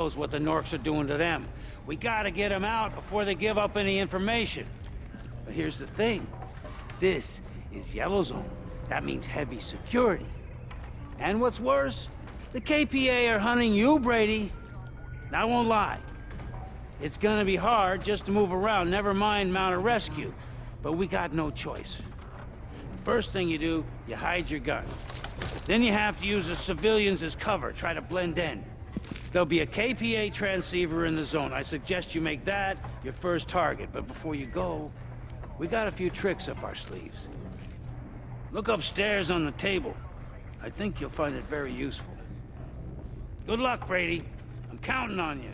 knows what the Norks are doing to them. We gotta get them out before they give up any information. But here's the thing. This is Yellow Zone. That means heavy security. And what's worse, the KPA are hunting you, Brady. And I won't lie. It's gonna be hard just to move around, never mind mount a rescue. But we got no choice. First thing you do, you hide your gun. Then you have to use the civilians as cover, try to blend in. There'll be a KPA transceiver in the zone. I suggest you make that your first target. But before you go, we got a few tricks up our sleeves. Look upstairs on the table. I think you'll find it very useful. Good luck, Brady. I'm counting on you.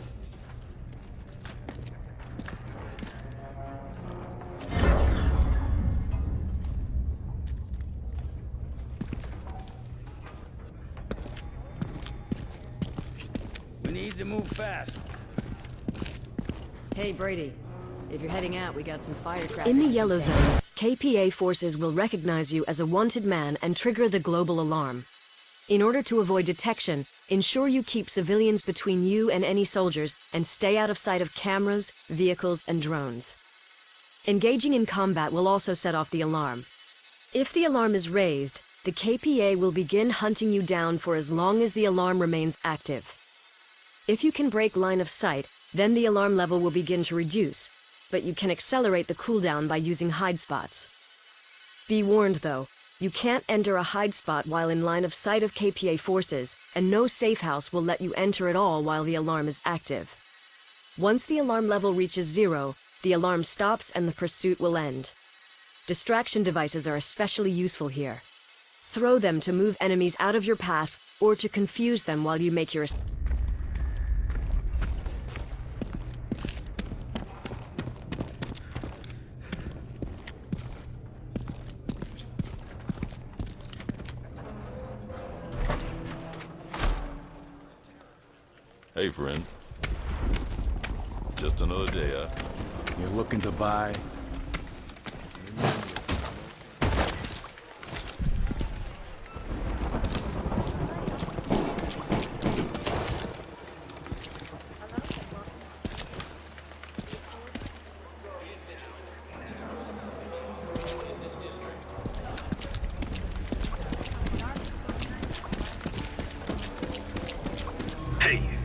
Need to move fast. Hey, Brady. If you're heading out, we got some firecrackers. In the yellow zones, KPA forces will recognize you as a wanted man and trigger the global alarm. In order to avoid detection, ensure you keep civilians between you and any soldiers and stay out of sight of cameras, vehicles, and drones. Engaging in combat will also set off the alarm. If the alarm is raised, the KPA will begin hunting you down for as long as the alarm remains active. If you can break line of sight, then the alarm level will begin to reduce, but you can accelerate the cooldown by using hide spots. Be warned though, you can't enter a hide spot while in line of sight of KPA forces, and no safe house will let you enter at all while the alarm is active. Once the alarm level reaches zero, the alarm stops and the pursuit will end. Distraction devices are especially useful here. Throw them to move enemies out of your path or to confuse them while you make your Hey, friend. Just another day out. You're looking to buy? Terrorists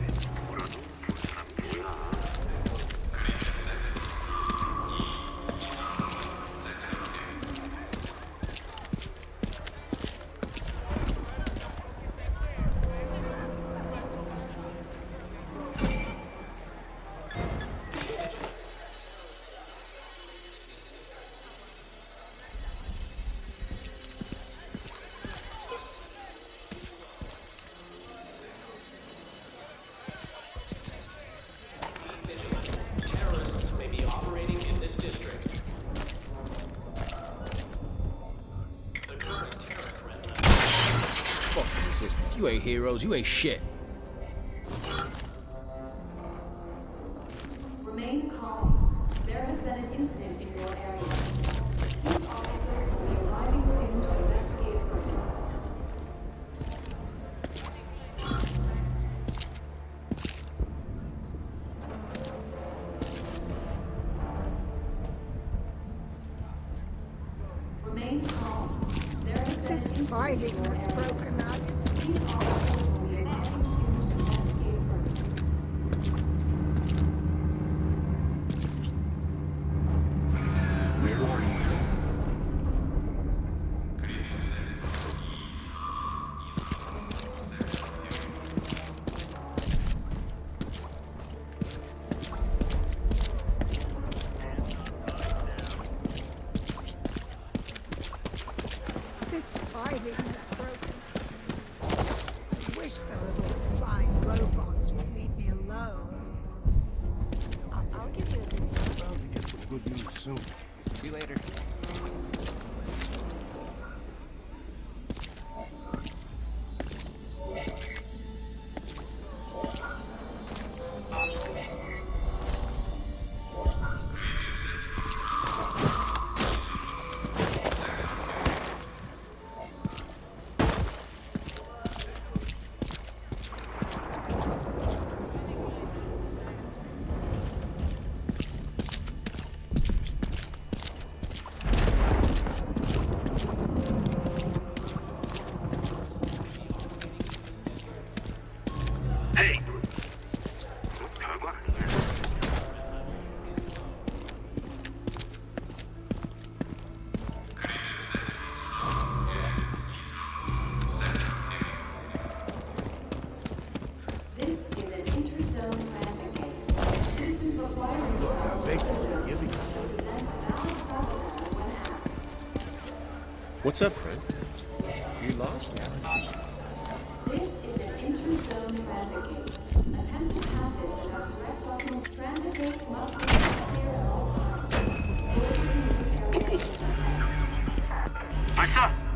You ain't heroes. You ain't shit. Remain calm. There has been an incident in your area. Police officers will be arriving soon to investigate further. Remain calm. There has been This fighting that's broken out. He's awesome. Good news soon. See you later. What's up, friend? You lost? Now. This is an inter-zone transit gate. Attempted passage without correct document transit gates must be clear at all times. Loitering in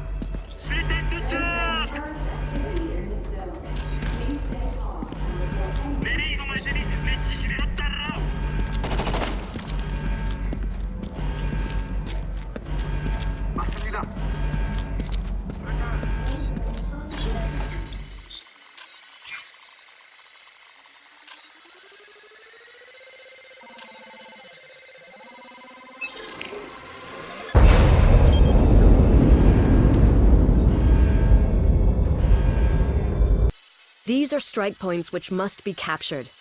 These are strike points which must be captured.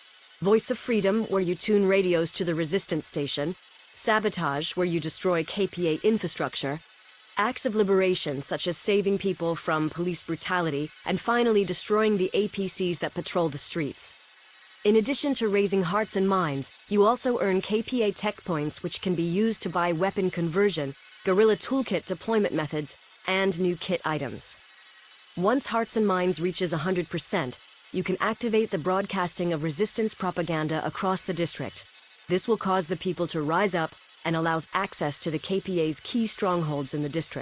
Voice of Freedom, where you tune radios to the resistance station. Sabotage, where you destroy KPA infrastructure. Acts of liberation, such as saving people from police brutality, and finally destroying the APCs that patrol the streets. In addition to raising hearts and minds, you also earn KPA tech points which can be used to buy weapon conversion, guerrilla toolkit deployment methods, and new kit items. Once Hearts and Minds reaches 100%, you can activate the broadcasting of resistance propaganda across the district. This will cause the people to rise up and allows access to the KPA's key strongholds in the district.